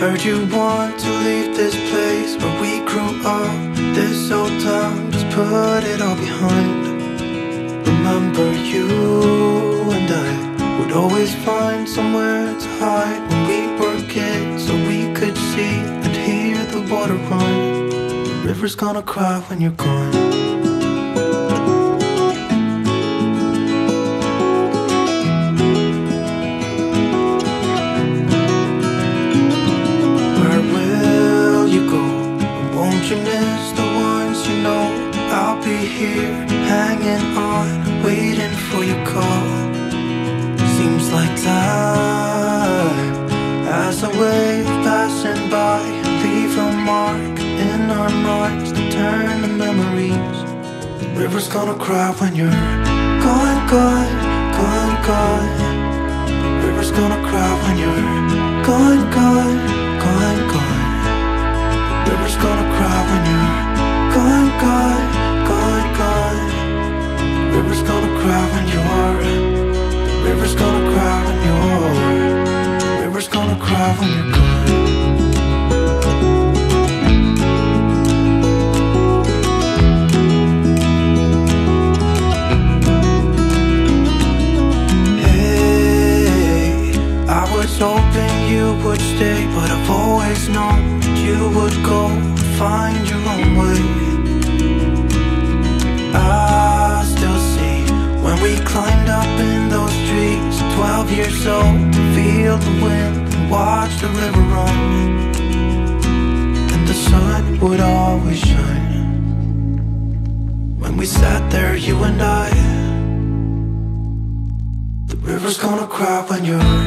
want to leave this place where we grew up. This old town, just put it all behind. Remember you and I would always find somewhere to hide when we were kids, so we could see and hear the water run. The river's gonna cry when you're gone. Be here, hanging on, waiting for your call. Seems like time as a wave passing by, leave a mark in our minds to turn to memories. The river's gonna cry when you're gone, gone, gone, gone. The river's gonna cry when you're gone, gone, climbed up in those trees, 12 years old, to feel the wind and watch the river run. And the sun would always shine when we sat there, you and I. The river's gonna cry when you're